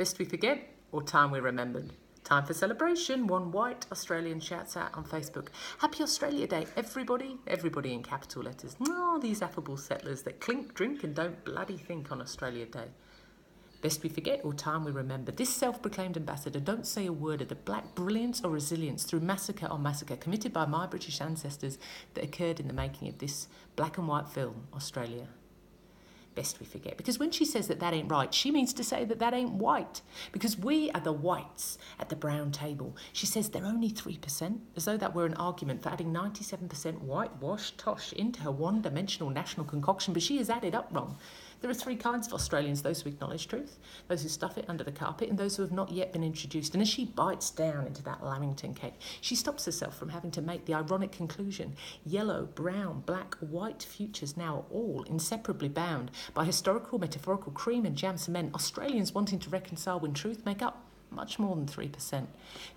Best we forget or time we remembered? Time for celebration. One white Australian shouts out on Facebook. Happy Australia Day, everybody. Everybody in capital letters. Oh, these affable settlers that clink, drink, and don't bloody think on Australia Day. Best we forget or time we remember. This self proclaimed ambassador don't say a word of the black brilliance or resilience through massacre on massacre committed by my British ancestors that occurred in the making of this black and white film, Australia we forget. Because when she says that that ain't right, she means to say that that ain't white. Because we are the whites at the brown table. She says they're only 3%, as though that were an argument for adding 97% whitewash tosh into her one dimensional national concoction, but she has added up wrong. There are three kinds of Australians those who acknowledge truth, those who stuff it under the carpet, and those who have not yet been introduced. And as she bites down into that Lamington cake, she stops herself from having to make the ironic conclusion yellow, brown, black, white futures now are all inseparably bound by historical, metaphorical cream and jam cement. Australians wanting to reconcile when truth make up much more than 3%.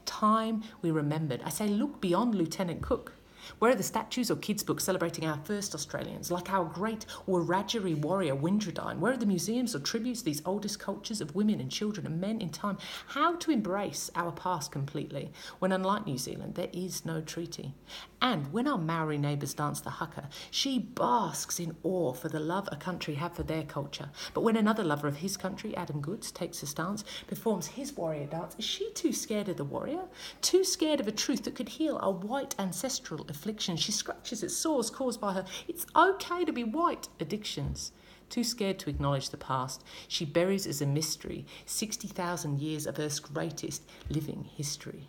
Time we remembered. I say, look beyond Lieutenant Cook. Where are the statues or kids' books celebrating our first Australians, like our great Wiradjuri warrior Windradyne? Where are the museums or tributes to these oldest cultures of women and children and men in time? How to embrace our past completely when, unlike New Zealand, there is no treaty? And when our Maori neighbours dance the haka, she basks in awe for the love a country have for their culture. But when another lover of his country, Adam Goodes, takes a stance, performs his warrior dance, is she too scared of the warrior? Too scared of a truth that could heal a white ancestral affliction. She scratches at sores caused by her it's okay to be white addictions. Too scared to acknowledge the past, she buries as a mystery 60,000 years of Earth's greatest living history.